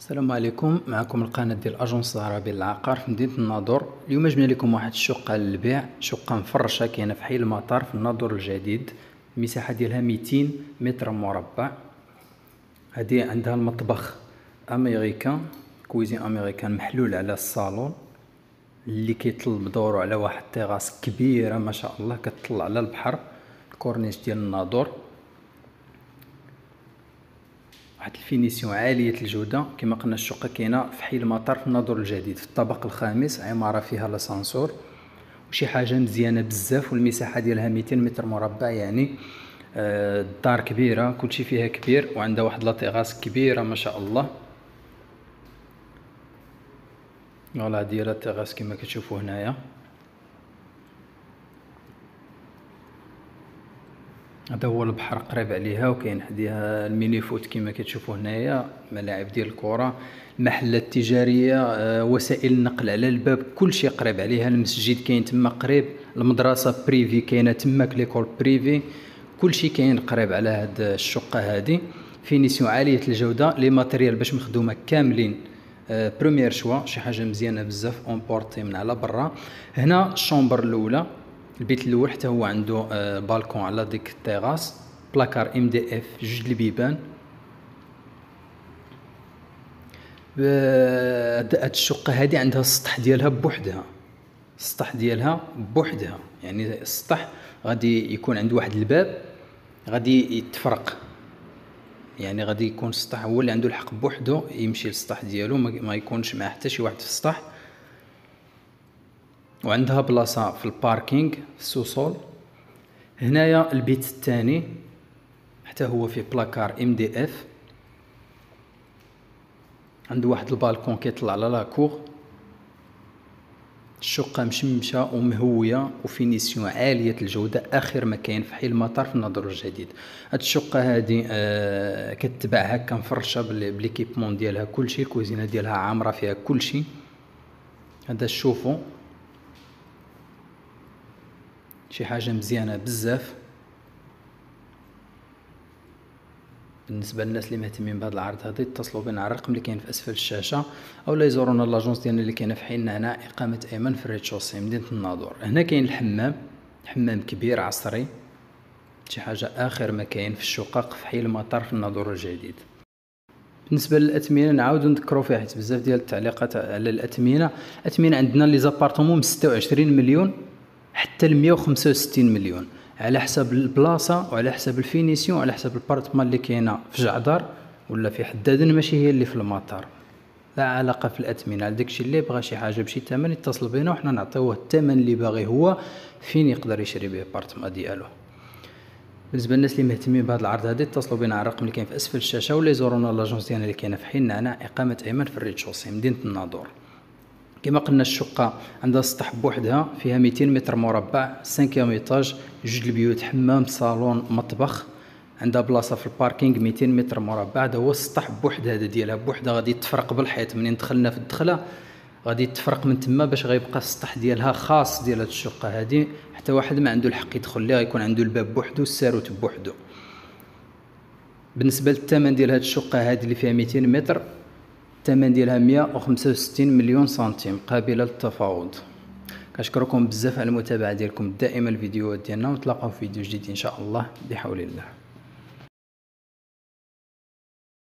السلام عليكم. معكم القناة ديال أجونس العربي للعقار في مدينة الناظور اليوم جبنا لكم واحد الشقة للبيع شقة مفرشة كاينة في حي المطار في الناظور الجديد. المساحة ديالها 200 متر مربع. هادي عندها المطبخ أمريكان كويزين أمريكان محلول على الصالون اللي كيطل بدورو على واحد تيغاس كبيرة ما شاء الله كتطل على البحر الكورنيش ديال الناظور. واحد ال finition عالية الجودة. كما قلنا الشقة كاينة في حي المطار في الناظور الجديد في الطابق الخامس عمارة فيها l'ascenseur وشي حاجة مزيانة بزاف والمساحة ديالها 200 متر مربع يعني. آه، الدار كبيرة كلشي فيها كبير وعندها واحد la terrasse كبيرة ما شاء الله. voilà هادي la terrasse كما كتشوفوا هنايا. هذا هو البحر قريب عليها وكاين حديها ال mini-foot كما كتشوفوا هنايا ملاعب ديال الكرة المحلات التجاريه آه، وسائل النقل على الباب كلشي قريب عليها المسجد كاين تما قريب المدرسة privée كاينة تماك l'école privée كلشي كاين قريب على هاد الشقة هادي. finition عالية الجودة les matériaux باش مخدومة كاملين. premier آه، choix شي حاجة مزيانة بزاف importés من على برا. هنا ال chambre الأولى. البيت الأول حتى هو عنده آه، بالكون على ديك ال terrasse placard MDF جوج البيبان. هاد الشقة هادي عندها السطح ديالها بوحدها. السطح ديالها بوحدها. يعني السطح غادي يكون عنده واحد الباب غادي يتفرق. يعني غادي يكون السطح هو اللي عنده الحق بوحدو يمشي للسطح ديالو ما يكونش مع حتى شي واحد في السطح. وعندها بلاصة في ال parking في ال sous-sol هنايا البيت الثاني حتى هو فيه placard MDF. عنده واحد البالكون كيطلع على la cour الشقة مشمشة ومهوية و finition عالية الجودة آخر ما كاين في حي المطار في الناظور الجديد. هاد الشقة هادي آه كتباع هكا مفرشة ب l'équipement ديالها كلشي الكوزينة ديالها عامرة فيها كلشي. هذا شوفوا. شي حاجة مزيانة بزاف. بالنسبة للناس اللي مهتمين بهذا العرض هذا يتصلوا بنا على الرقم اللي كاين في أسفل الشاشة أو لا يزورونا l'agence ديالنا اللي كاينة في حينا هنا إقامة أيمن في ال rez-de-chaussée مدينة الناظور. هنا كاين الحمام حمام كبير عصري شي حاجة آخر ما كاين في الشقق في حي المطار في الناظور الجديد. بالنسبة للاثمنه نعاودو نذكروا فيها حيت بزاف ديال التعليقات على الاثمنه الاثمنه عندنا les appartements من 26 مليون. حتى ل 165 مليون. على حسب البلاصة وعلى حسب ال finition وعلى حسب ال appartement اللي كاينة في جعدر ولا في حدادن ماشي هي اللي في المطار. لا علاقة في الأثمنة. داكشي اللي بغى شي حاجة بشي ثمن يتصل بينا وحنا نعطيوه الثمن اللي باغي هو فين يقدر يشري به appartement ديالو. بالنسبة للناس اللي مهتمين بهذا العرض هذا اتصلوا بنا على الرقم اللي كاين في أسفل الشاشة ولا يزورونا l'agence ديالنا اللي كاينة في حينا هنا إقامة أيمن في ال rez-de-chaussée مدينة الناظور. كما قلنا الشقة عندها سطح بوحدها فيها 200 متر مربع 5 étage جوج البيوت حمام صالون مطبخ. عندها بلاصة في ال parking 200 متر مربع. هذا هو السطح بوحدها هذا ديالها بوحدها غادي تفرق بالحيط منين دخلنا في الدخلة. غادي تفرق من تما باش غيبقى السطح ديالها خاص ديال هاد الشقة هذه حتى واحد ما عنده الحق يدخل ليها يكون عنده الباب بوحدو الساروت بوحدو. بالنسبة للثمن ديال هاد الشقة هذه اللي فيها 200 متر الثمن ديالها 165 مليون سنتيم قابلة للتفاوض. كنشكركم بزاف على المتابعة ديالكم دائما الفيديوهات ديالنا ونتلاقاو في فيديو جديد إن شاء الله بحول الله.